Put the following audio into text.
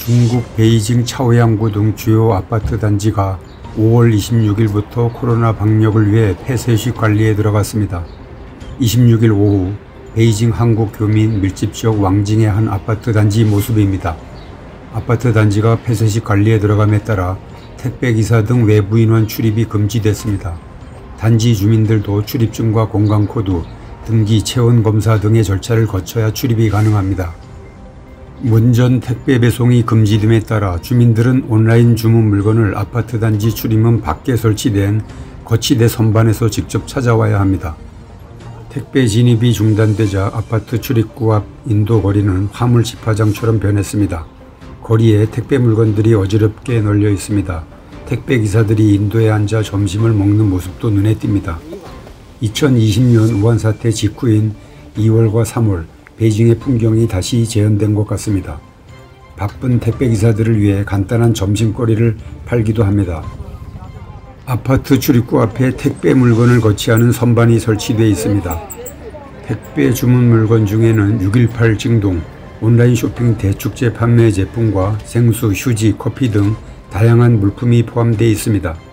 중국 베이징 차오양구 등 주요 아파트 단지가 5월 26일부터 코로나 방역을 위해 폐쇄식 관리에 들어갔습니다. 26일 오후 베이징 한국 교민 밀집 지역 왕징의 한 아파트 단지 모습입니다. 아파트 단지가 폐쇄식 관리에 들어감에 따라 택배기사 등 외부 인원 출입이 금지됐습니다. 단지 주민들도 출입증과 공강코드, 등기 체온 검사 등의 절차를 거쳐야 출입이 가능합니다. 문전 택배 배송이 금지됨에 따라 주민들은 온라인 주문 물건을 아파트 단지 출입문 밖에 설치된 거치대 선반에서 직접 찾아와야 합니다. 택배 진입이 중단되자 아파트 출입구 앞 인도 거리는 화물 집화장처럼 변했습니다. 거리에 택배 물건들이 어지럽게 널려 있습니다. 택배 기사들이 인도에 앉아 점심을 먹는 모습도 눈에 띕니다. 2020년 우한 사태 직후인 2월과 3월 베이징의 풍경이 다시 재현된 것 같습니다. 바쁜 택배기사들을 위해 간단한 점심거리를 팔기도 합니다. 아파트 출입구 앞에 택배 물건을 거치하는 선반이 설치되어 있습니다. 택배 주문 물건 중에는 6.18 증동, 온라인 쇼핑 대축제 판매 제품과 생수, 휴지, 커피 등 다양한 물품이 포함되어 있습니다.